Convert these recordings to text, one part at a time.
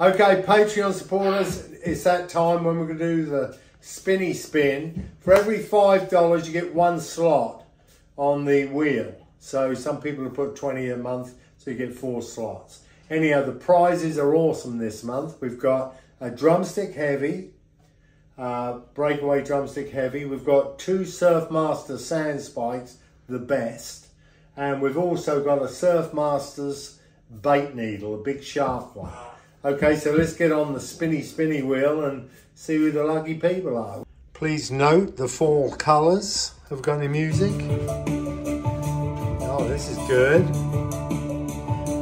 Okay, Patreon supporters, it's that time when we're going to do the spinny spin. For every $5, you get one slot on the wheel. So some people have put 20 a month, so you get four slots. Anyhow, the prizes are awesome this month. We've got a drumstick heavy, uh, breakaway drumstick heavy. We've got two Surfmaster sand spikes, the best. And we've also got a Surfmasters bait needle, a big sharp one. Okay, so let's get on the spinny spinny wheel and see who the lucky people are. Please note the fall colours have got any music. Oh, this is good.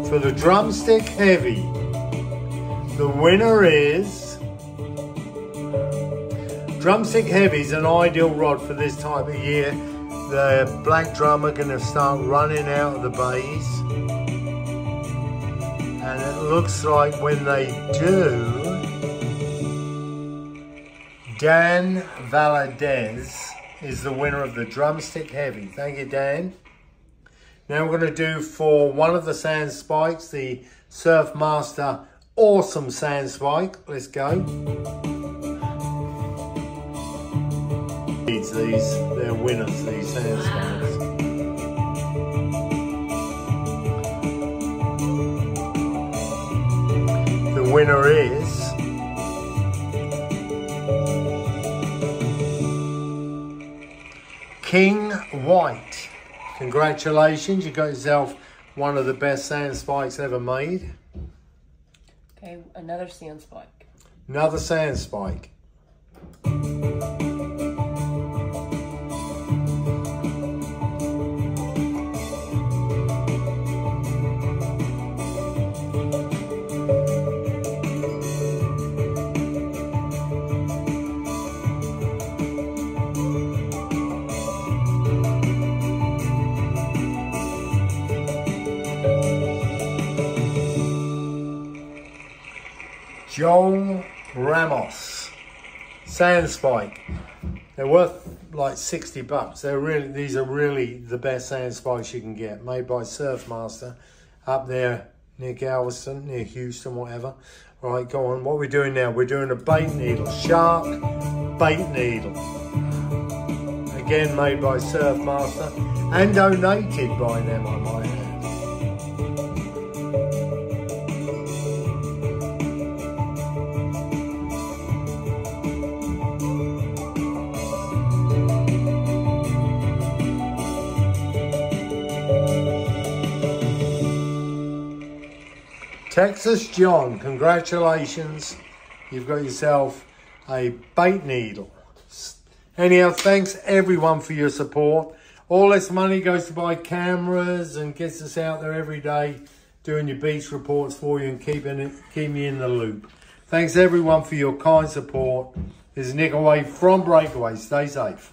For the drumstick heavy, the winner is... Drumstick heavy is an ideal rod for this type of year. The black drum are going to start running out of the bays and it looks like when they do, Dan Valadez is the winner of the Drumstick Heavy. Thank you, Dan. Now we're going to do for one of the sand spikes, the Surfmaster Awesome Sand Spike. Let's go. These, they're winners, these sand spikes. Winner is King White. Congratulations, you got yourself one of the best sand spikes ever made. Okay, another sand spike. Another sand spike. Joel Ramos. Sand Spike. They're worth like 60 bucks. They're really, these are really the best sand spikes you can get. Made by Surfmaster up there near Galveston, near Houston, whatever. Right, go on. What we're doing now, we're doing a bait needle. Shark bait needle. Again, made by Surfmaster and donated by them, I might Texas John, congratulations. You've got yourself a bait needle. Anyhow, thanks everyone for your support. All this money goes to buy cameras and gets us out there every day doing your beach reports for you and keeping it, keeping you in the loop. Thanks everyone for your kind support. This is Nickaway from Breakaway. Stay safe.